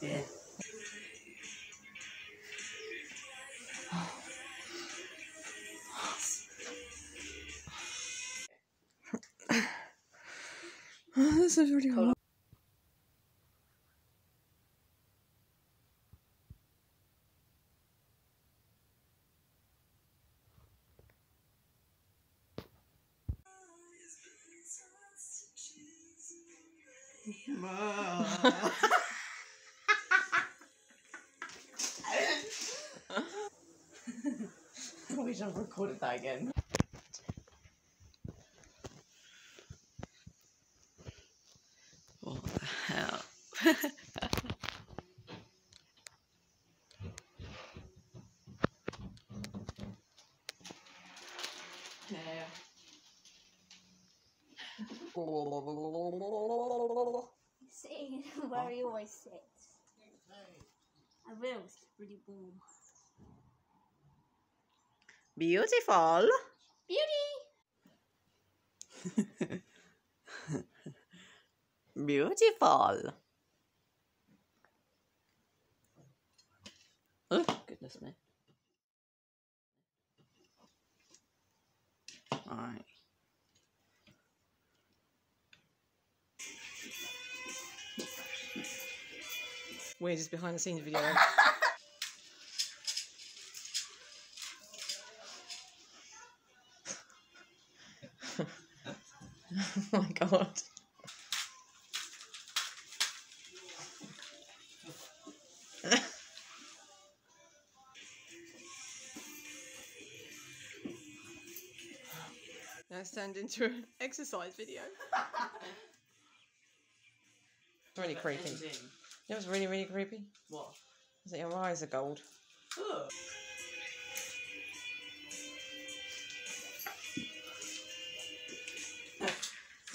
yeah. this is really hard. I wish I recorded that again. What the hell? Sitting where he always sits. I will, really warm. Beautiful. Beauty! Beautiful. Oh, goodness me. Alright. Weirdest behind the scenes video. oh my god. now it's turned into an exercise video. it's really creepy. You was really, really creepy? What? Is that your eyes are gold. Ugh.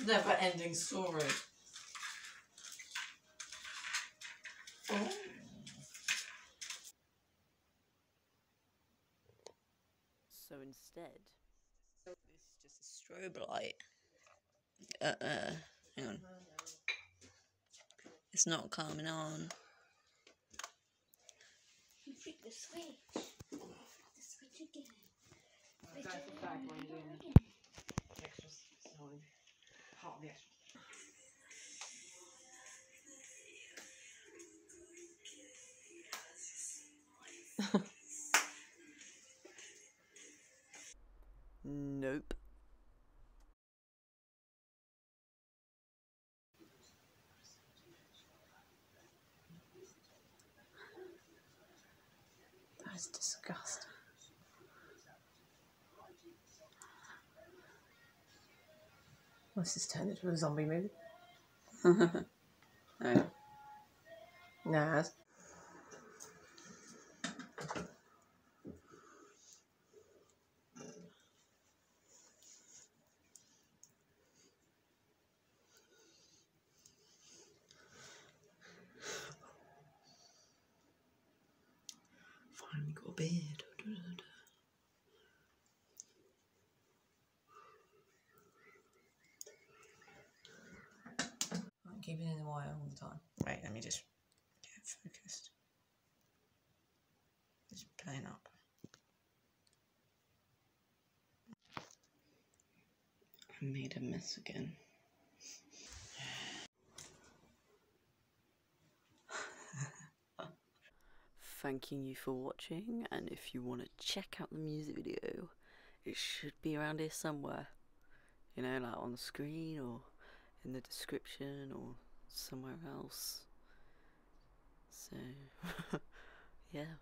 Never ending story. Oh. So instead, this is just a strobe light. Uh, uh, hang on. It's not coming on. You freak the switch. The switch again. Switch again. again. Nope. That's disgusting. What's this turned into a zombie movie? no. Oh. Nah. Finally got a beard. I'm keeping in the wire all the time. Wait, let me just get focused. Just playing up. I made a mess again. Thanking you for watching and if you want to check out the music video it should be around here somewhere. You know like on the screen or in the description or somewhere else. So yeah